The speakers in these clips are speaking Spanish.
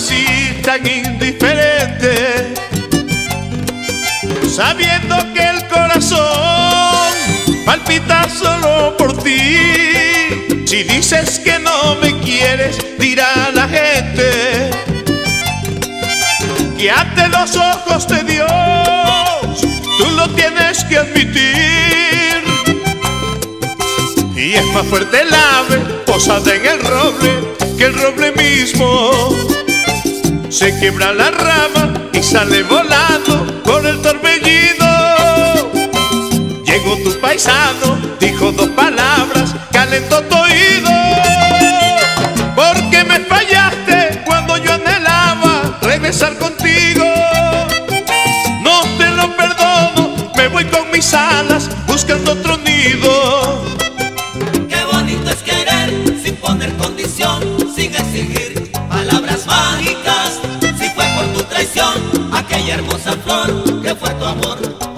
así tan indiferente, sabiendo que el corazón palpita solo por ti. Si dices que no me quieres, dirá la gente que ante los ojos de Dios tú lo tienes que admitir. Y es más fuerte el ave posada en el roble que el roble mismo. Se quiebra la rama y sale volando con el torbellino. Llegó tu paisano,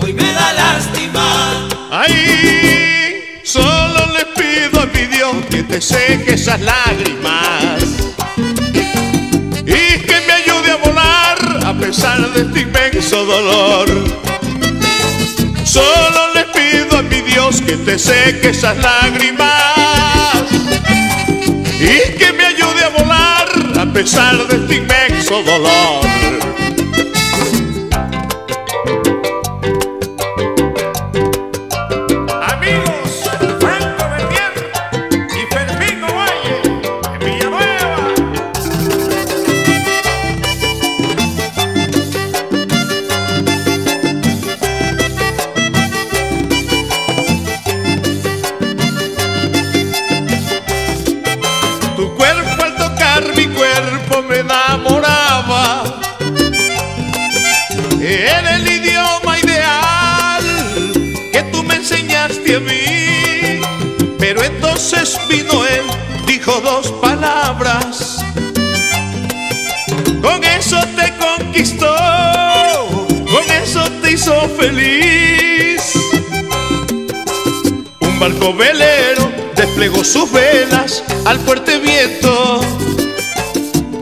hoy me da lástima. Ay, solo le pido a mi Dios que te seque esas lágrimas y que me ayude a volar a pesar de este inmenso dolor. Solo le pido a mi Dios que te seque esas lágrimas y que me ayude a volar a pesar de este inmenso dolor. Que tú me enseñaste a mí. Pero entonces vino él, dijo dos palabras. Con eso te conquistó, con eso te hizo feliz. Un barco velero desplegó sus velas al fuerte viento.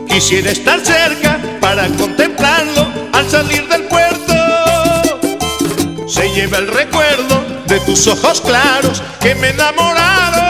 Quisiera estar cerca para contemplarlo al salir del lleva el recuerdo de tus ojos claros que me enamoraron.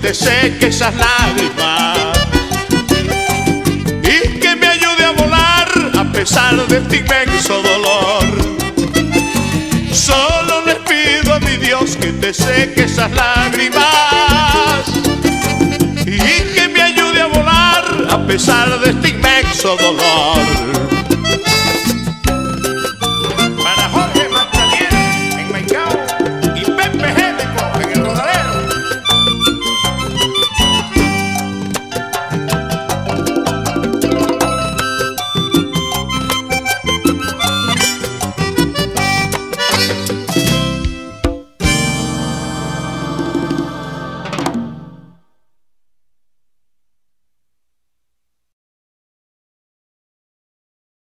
Te seque esas lágrimas y que me ayude a volar a pesar de este inmenso dolor. Solo les pido a mi Dios que te seque esas lágrimas y que me ayude a volar a pesar de este inmenso dolor.